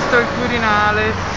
Questo è il Quirinale